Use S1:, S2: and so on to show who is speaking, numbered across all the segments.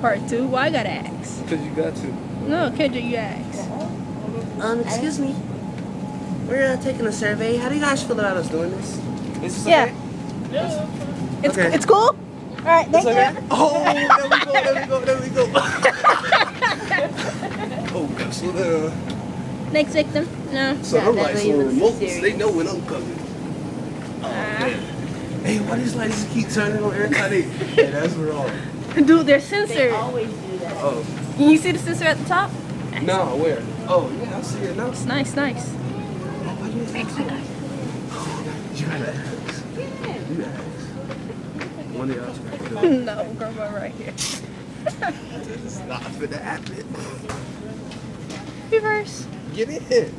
S1: Part two? Why I gotta ask?
S2: Because you got to.
S1: No, Kendra, you ask.
S3: Um, excuse me. We're uh, taking a survey. How do you guys feel about us doing this? Is this
S1: Yeah.
S3: okay?
S1: It's,
S3: Okay.
S1: it's cool? Alright, thank
S3: It's okay?
S1: you.
S3: Oh, there we go, there we go, there we go. oh, gosh, slow down.
S1: Next victim? No.
S3: So
S4: Yeah,
S3: I'm
S4: that
S3: like, so
S4: it looks
S3: remotes,
S4: serious.
S3: they know when I'm coming. Oh, man. Hey, why these lights keep turning on every time they... hey, that's wrong.
S1: Dude, they're
S4: They always do that.
S3: Oh,
S1: Can you see the sensor at the top?
S3: no, where? Oh, yeah, I see it now.
S1: It's nice, nice.
S3: Oh, why you ask? You gotta ask. You ask. One of y'all it.
S1: no, grandma right here.
S3: It's not finna happen.
S1: Reverse.
S3: Get in.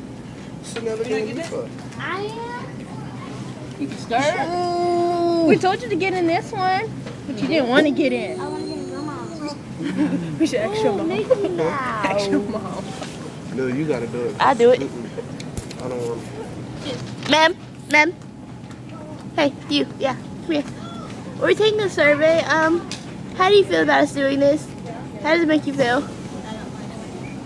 S3: Should never get in before.
S4: I am.
S1: You can start. We told you to get in this one, but you didn't want to get in.
S4: I want to get a grandma.
S1: We should ask your mom.
S4: Make
S1: Ask your mom.
S3: No, you gotta do it.
S4: I do it.
S3: I don't want to.
S4: Ma'am, ma'am. Hey, you. Yeah, come here. We're taking a survey. Um, how do you feel about us doing this? How does it make you feel?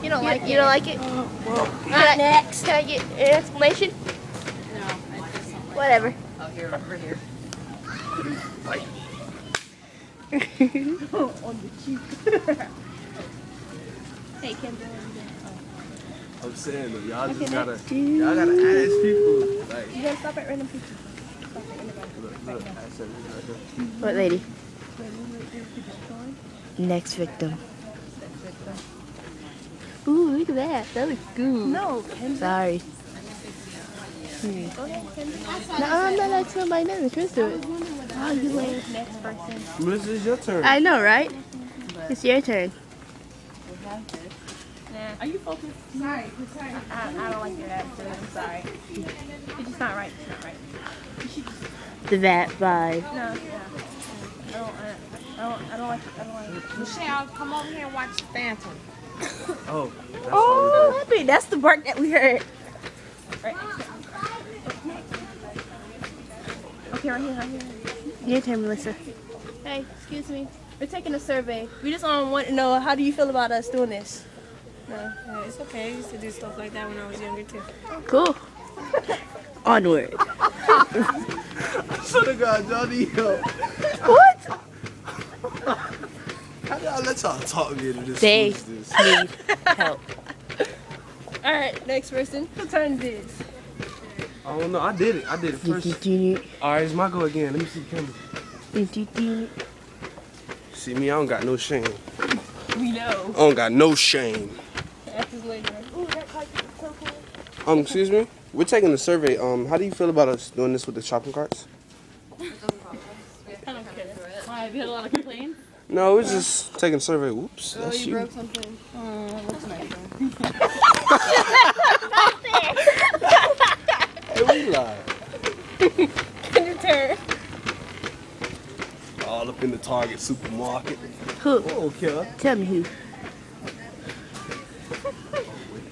S1: You don't
S4: You,
S1: like
S4: you
S1: it.
S4: don't like it?
S1: Well,
S4: Can I, next. Can I get an explanation?
S5: No, I just don't like
S4: Whatever.
S5: Oh, here, over here.
S1: on the cheek. hey, Kendra. Oh.
S3: I'm saying though, y'all just gotta,
S1: next.
S3: y'all gotta ask people. Like,
S1: You gotta stop at random people.
S3: look, look, ask everybody.
S4: What lady? Next victim. Ooh, look at that. That looks good.
S1: No, Kendra.
S4: Sorry.
S1: Go ahead, Kendra.
S4: No, I'm not asking nobody nothing. Chris do it.
S1: Oh, you wait. Next person.
S3: Melissa, it's your turn.
S4: I know, right? It's your turn.
S1: Nah. Are you focused? Sorry, sorry. I, I don't like your attitude. I'm sorry. It's just not right. It's not right.
S4: The vat vibe.
S1: No, yeah. I don't, I, I don't, I don't like, I don't like.
S5: Michelle, come over here and watch the Phantom.
S3: Oh, that's
S1: Oh,
S3: all
S1: happy. That's the bark that we heard. Right. Okay, right here, right here.
S4: Your turn, Melissa.
S1: Hey, excuse me. We're taking a survey. We just um, want to know how do you feel about us doing this? No.
S5: Yeah, it's okay. I used to do stuff like that when I was younger too.
S4: Cool. Onward.
S3: I swear to God, y'all help.
S4: What?
S3: How did I let y'all talk me into this?
S4: They
S3: foolishness?
S4: need help.
S1: All right, next person. Who turn this?
S3: I don't know. I did it. I did it first. All right, it's my go again. Let me see the camera. See me? I don't got no shame.
S1: We know.
S3: I don't got no shame.
S1: Ask this lady. right?
S3: Um, excuse me. We're taking a survey. Um, how do you feel about us doing this with the shopping carts?
S5: Why, have you had a lot of complaints?
S3: No, we're just taking a survey. Whoops, that's you.
S5: Broke something.
S3: Hey, we live.
S1: Your turn.
S3: All up in the Target supermarket.
S4: Who?
S3: Oh, okay.
S4: Tell me who.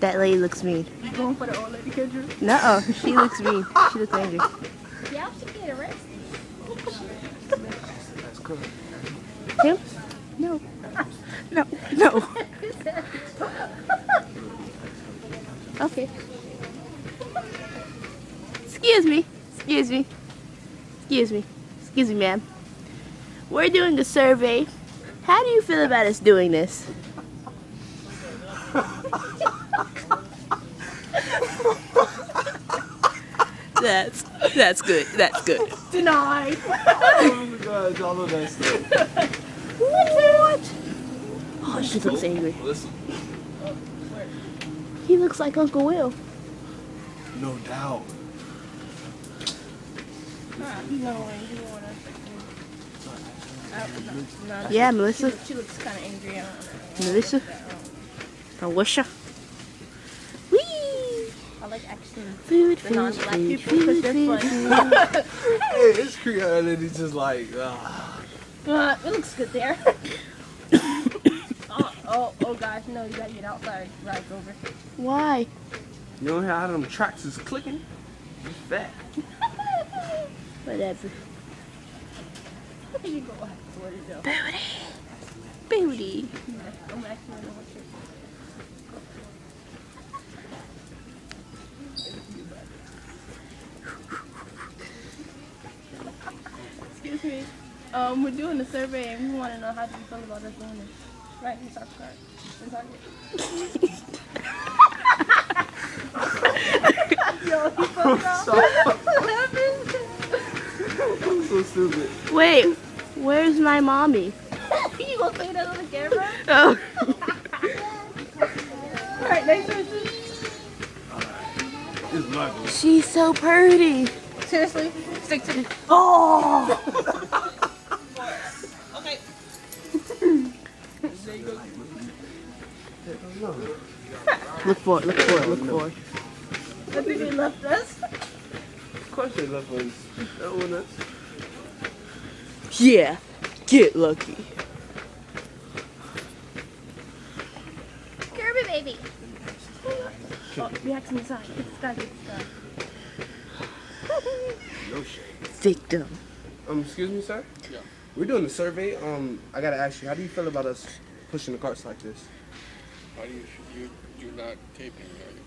S4: That lady looks mean.
S1: You going for the old lady, Kendra?
S4: No, she looks mean. She looks angry.
S1: Yeah, she get arrested.
S3: That's.
S4: Him? No. No. No. Okay. Excuse me. Excuse me. Excuse me. Excuse me, ma'am. We're doing a survey. How do you feel about us doing this? That's that's good. That's good.
S1: Denied.
S3: Oh my God, y'all know that stuff.
S4: What? Oh, she looks angry.
S3: Listen,
S4: He looks like Uncle Will.
S3: no doubt.
S1: No way. You wanna? I, no, no,
S4: Yeah,
S1: she,
S4: Melissa.
S1: looks- she looks kind of angry. I don't.
S4: Melissa. Alicia. Whee!
S1: I like action.
S4: Food,
S1: The
S4: food,
S1: non-black
S4: food,
S1: because
S4: food, food,
S1: fun.
S3: Hey, it's creepy and then he's just like, ah.
S1: Uh, it looks good there. oh, oh, oh gosh, no, you gotta get outside. Right over.
S4: Why?
S3: You don't hear how them tracks is clicking? You fat.
S4: Whatever.
S1: you go out. Where to go?
S4: Booty. baby.
S1: I'm gonna watch it. Excuse me. Um, we're doing a survey and we want to know how do you feel about us doing this. Right, it's our card. It's our Yo, he fucked up. What happened?
S3: so stupid.
S4: Wait, where's my mommy?
S1: you gonna say that on the camera?
S4: Oh.
S1: Alright, next person.
S3: It's my.
S4: She's so pretty.
S1: Seriously? Stick to the
S4: Oh.
S5: Okay.
S4: Look for it, look for it, look for it.
S1: I think they left us.
S3: Of course they left us. That one us.
S4: Yeah, get lucky.
S1: Kirby baby. Oh, reaction inside. Get this guy, get this guy.
S3: No shit.
S4: Victim.
S3: Um, excuse me, sir? Yeah. We're doing a survey. Um, I gotta ask you, how do you feel about us pushing the carts like this?
S2: How do you, you, you're not taping, are you?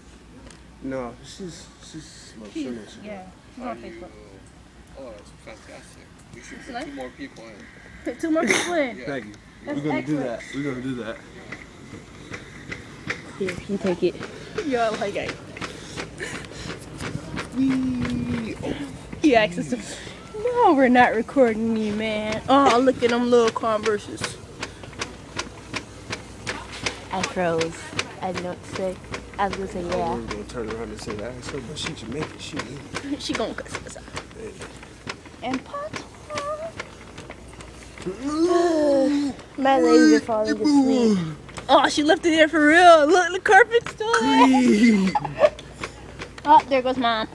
S3: No, she's, she's, well, she'll know
S1: Yeah, she's
S2: How
S1: on
S2: do you,
S1: Facebook.
S2: oh, that's fantastic. We should put
S1: nice.
S2: two more people in.
S1: Put two more people in.
S2: Yeah.
S3: Thank you.
S1: That's
S3: We're gonna do that. We're gonna do that.
S4: Here, you take it.
S1: Yo, I like it.
S3: Wee. Oh,
S1: He asked us to. No, we're not recording you, man. Oh, look at them little Converses.
S4: I froze. I didn't know what to say. I was gonna say oh,
S3: I
S4: yeah.
S3: was gonna turn around and say that, so, but she should make it. She.
S1: She gonna cuss us out. And pot.
S4: My legs are falling to sleep.
S1: Oh, she left it there for real. Look, the carpet's still there. Oh, there goes mom.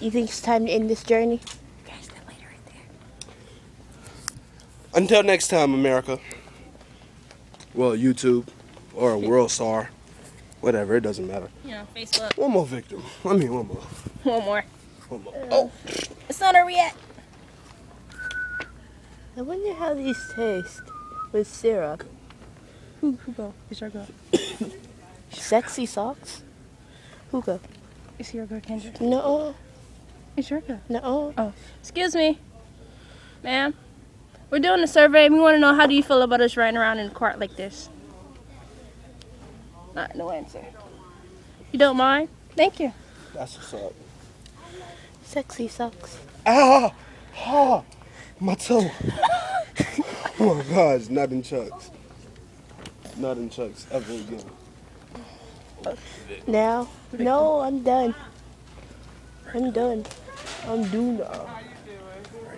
S4: You think it's time to end this journey?
S1: Catch that later right there.
S3: Until next time, America. Well, YouTube or a world star, whatever. It doesn't matter.
S1: You know, Facebook.
S3: One more victim. I mean, one more.
S1: One more.
S3: One more. Oh,
S1: It's not a react.
S4: I wonder how these taste with syrup.
S1: Who, who go? It's your girl.
S4: Sexy socks? Who go?
S1: It's your girl, Kendra.
S4: No,
S1: It's your girl.
S4: no.
S1: Excuse me, ma'am. We're doing a survey. We want to know how do you feel about us riding around in a cart like this? Not no answer. You don't mind? Thank you.
S3: that's what's up.
S4: Sexy socks.
S3: Ah, ah, my toe. oh my gosh, not in chucks. Not in chucks ever again.
S4: Now? No, I'm done. I'm done. I'm done now.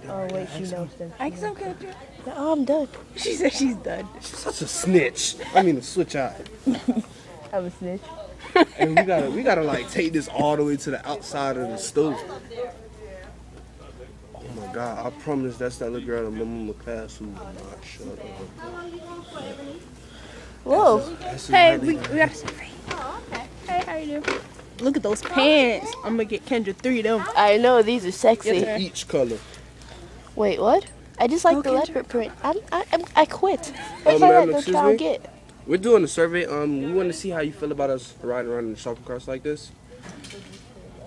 S4: Oh wait, she knows them.
S1: I so Kendra.
S4: No, I'm done.
S1: She said she's done.
S3: She's such a snitch. I mean, a switch eye.
S4: I'm a snitch.
S3: And we gotta, we gotta like take this all the way to the outside of the stove. Oh my God! I promise that's that little girl in Mama McCass who will not shut up.
S4: Whoa.
S3: That's
S1: Hey,
S3: who
S1: we,
S3: really-
S1: we got a survey. Oh, okay. Hey, how you doing? Look at those pants. I'm gonna get Kendra three of them.
S4: I know these are sexy.
S1: Yes,
S3: each color.
S4: Wait, what? I just like
S1: Go,
S4: the
S1: Kendra.
S4: leopard print. I'm, I, I'm, I quit.
S3: Oh,
S4: That's all
S3: ma'am,
S4: I go
S3: excuse
S4: try
S3: me?
S4: and get.
S3: We're doing a survey. Um, we want to see how you feel about us riding around in the shopping carts like this.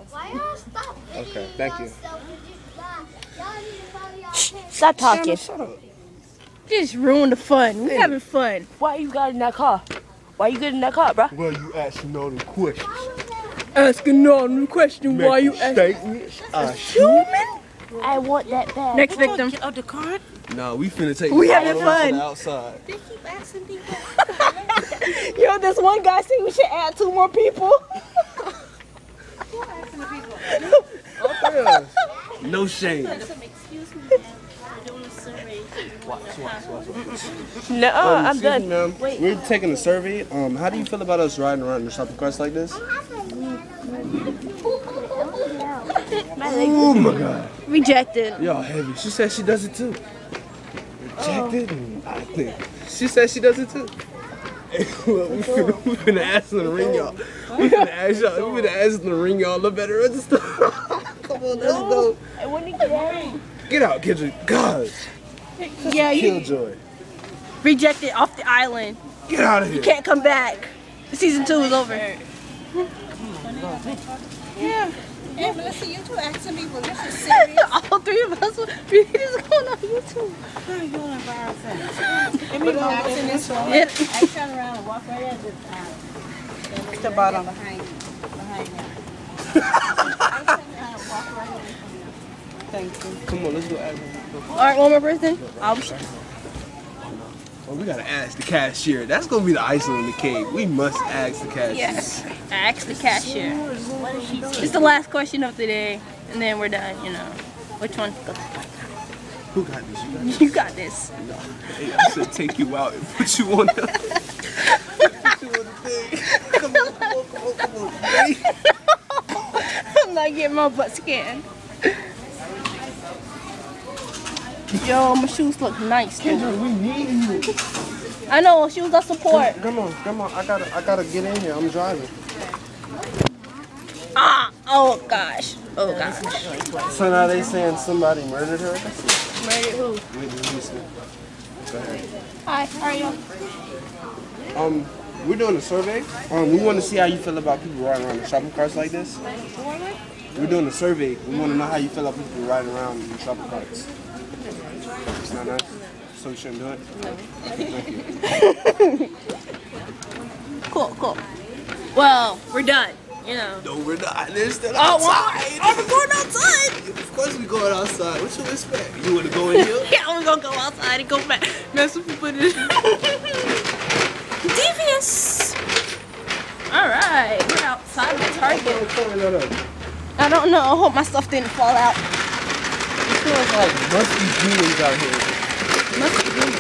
S6: Why y'all stop
S3: Okay, thank you.
S4: Stop talking.
S3: Shut up.
S1: Just ruin the fun. We having fun.
S4: Why you got in that car? Why you get in that car, bro?
S3: Well, you asking all the questions.
S1: Asking all the question why you asking.
S3: statements? Uh,
S1: Human?
S4: I want that bag.
S1: Next victim.
S5: Get out the car.
S3: no, we finna take
S1: We having
S3: the way
S1: fun.
S3: the outside.
S5: They keep asking people.
S1: Yo, this one guy said we should add two more people.
S3: Yeah. No shame.
S5: Excuse me, ma'am. We're doing a survey.
S3: Watch, watch, watch, watch.
S4: No,
S3: Um,
S4: I'm done.
S3: me, ma'am. We're taking a survey. Um, how do you feel about us riding around in the shopping carts like this? Oh my god.
S1: Rejected.
S3: Y'all heavy. She said she does it too. Rejected? and I think. She said she does it too. well, we finna, we finna ask them to ring y'all. We finna ask y'all. We finna ask them to ring y'all the better register. Come on, let's go.
S4: I want to get out.
S3: Get out, Kendrick. God.
S1: Yeah, you.
S3: Killjoy.
S1: Rejected off the island.
S3: Get out of here.
S1: You can't come back. Season two is over.
S5: Yeah. Hey, Melissa, you two asking me, well, this is serious.
S1: All three of us we just going on YouTube.
S5: How are you going to embarrass Give me one in this one.
S1: Yeah.
S5: I turn around and walk right at the, uh, the bottom. Behind, behind me. I turn around and walk right away from you. Thank you.
S3: Come on, let's go ask.
S1: All right, one more person. I'll be
S3: Oh, we gotta ask the cashier. That's gonna be the icing on the cake. We must ask the cashier.
S1: Yes. Ask the cashier. It's the last question of the day, and then we're done. You know, which one?
S3: Who got this? You got this?
S1: You got this.
S3: Hey, I said take you out and put you on the. put you on the thing. Come on, come on, come on, come on.
S1: I'm not getting my butt scanned. Yo, my shoes look nice. Dude.
S3: We need you.
S1: I know shoes got support.
S3: Come on, come on. I gotta, I gotta get in here. I'm driving.
S1: Ah! Oh gosh. Oh gosh.
S3: So now they saying somebody murdered her.
S1: Murdered who?
S3: Whitney Houston.
S1: Hi. How are you?
S3: Um, we're doing a survey. Um, we want to see how you feel about people riding around in shopping carts like this. We're doing a survey. We want to know how you feel about people riding around in shopping carts. It's not nice. So you shouldn't do it. Thank you.
S1: Cool. Cool. Well, we're done. You know.
S3: No, we're not. They're still
S1: Oh,
S3: outside.
S1: wow. Oh, we're going outside.
S3: Of course we going outside. What you expect? You want to go in here?
S1: Yeah, we're gonna go outside and go back. Mess with the people. Devious. All right, we're outside of Target. I don't know. I hope my stuff didn't fall out.
S3: It feels like must be demons out here.
S1: Must be good.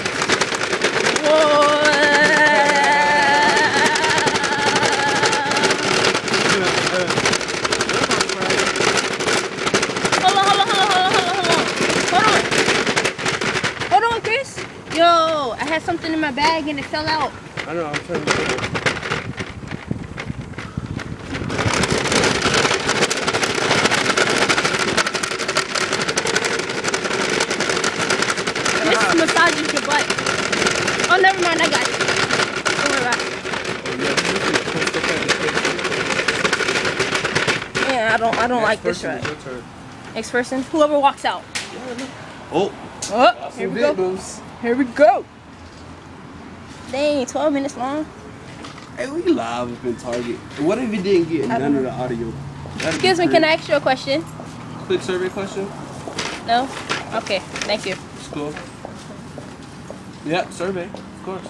S1: Hold on, hold on, hold on, hold on, hold on, hold on. Hold on. Hold on, Chris. Yo, I had something in my bag and it fell out.
S3: I know. I'm trying to.
S1: This is massaging your butt. Oh, never mind. I got it. Don't worry about it. Yeah, I don't. I don't like this ride. Next person, whoever walks out.
S3: Oh,
S1: Oh, here we go. Here we go. Dang, 12 minutes long.
S3: Hey, we live up in Target. What if you didn't get none of the audio? That'd
S1: Excuse me, can I ask you a question?
S3: Quick survey question.
S1: No? Okay, thank you.
S3: It's cool. Yeah, survey, of course.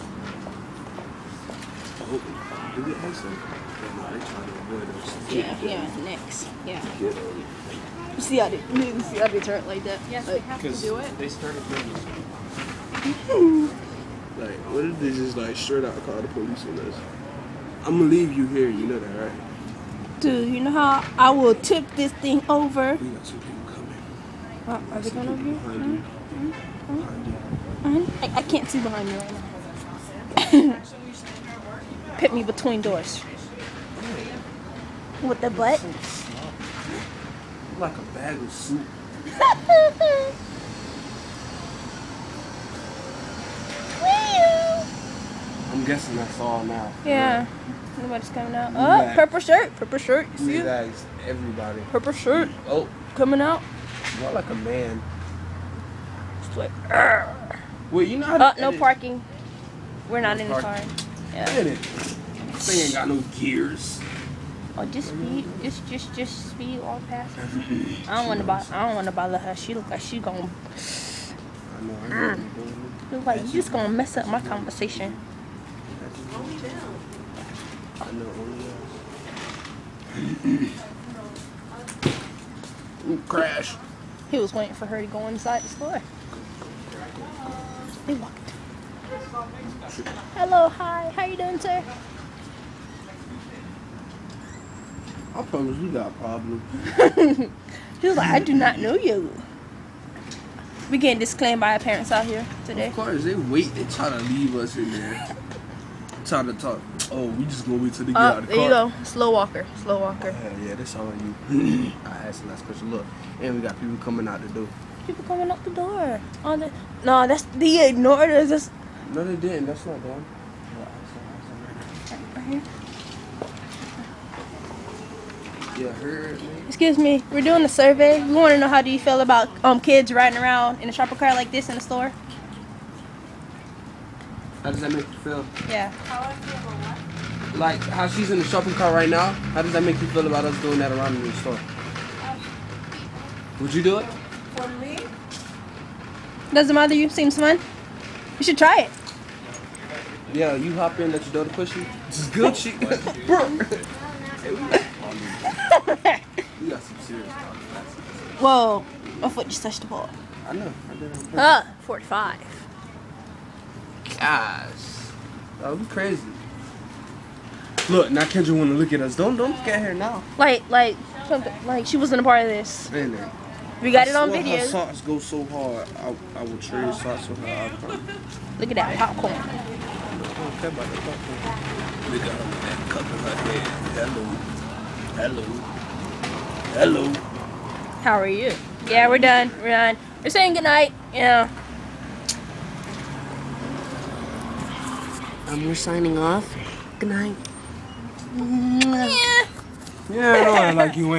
S3: Oh, did we ask them? No, they trying to avoid us.
S1: Yeah, yeah, next. Yeah. You see how they, you see how they turn it like that? Yes,
S2: we have to do it. They started doing this.
S3: Like, what if they just like straight out call the police on us? I'm gonna leave you here. You know that, right?
S1: Dude, you know how I will tip this thing over?
S3: We got two people coming.
S1: Uh, are they going over here?
S3: Behind you. Behind you.
S1: Behind- I, I can't see behind me right now. Pit me between doors. With the butt?
S3: Like a bag of soup. I'm guessing that's all now.
S1: Yeah. Nobody's coming out. Oh,
S3: back.
S1: purple shirt. Purple shirt. You see
S3: We
S1: it?
S3: everybody.
S1: Purple shirt.
S3: Oh,
S1: Coming out.
S3: not like a man.
S1: It's like, "Arr."
S3: Wait, you know how to
S1: Uh, no parking. We're not in the car. Yeah.
S3: Edit. This thing ain't got no gears.
S1: Oh, just speed. Just, just, just speed all past. I don't want to bother. I don't want to bother her. She look like she gonna
S3: I know. I know what
S1: look like you just gonna mess up my conversation.
S3: I know. Ooh, crash.
S1: He was waiting for her to go inside the store. They walked. Hello, hi. How you doing, sir?
S3: I promise we got a problem.
S1: He was like, I do not know you. We getting disclaimed by our parents out here today.
S3: Of course, they wait. They try to leave us in there. Try to talk. Oh, we just gonna wait till they get
S1: Oh,
S3: out of the
S1: there
S3: car.
S1: you go. Slow walker. Slow walker.
S3: Yeah, yeah, that's all you. I asked the last question. Look, and we got people coming out the door.
S1: People coming out the door. On the no, that's they ignored us. That's,
S3: No, they didn't. That's not them.
S1: Right here.
S3: Yeah, heard.
S1: Excuse me, we're doing a survey. We want to know how do you feel about um kids riding around in a shopper car like this in the store?
S3: How does that make you feel?
S1: Yeah. How are you feeling?
S3: Like how she's in the shopping cart right now. How does that make you feel about us doing that around in the store? Would you do it?
S5: For me?
S1: Doesn't bother you? Seems fun. You should try it.
S3: Yeah, you hop in, let your daughter push you. This is good shit. Bro. Hey, we got, some serious problems.
S1: Whoa, my foot just touched the ball.
S3: I know. I did it on.
S1: Uh, 45.
S3: Gosh. That would be crazy. Look, now Kendra want to look at us. Don't don't look at her now.
S1: Like, like, something- like she wasn't a part of this.
S3: Man, man.
S1: We got it on
S3: swear Her socks go so hard. I, I will trade socks with her.
S1: Look at that popcorn.
S3: I don't care about the popcorn. Look at her with that cup in her head. Hello. Hello. Hello.
S1: How are you? Yeah, we're done. We're done. We're saying goodnight. Yeah.
S3: Um, we're signing off. Good night.
S1: Yeah.
S3: Yeah, I know. Like you went.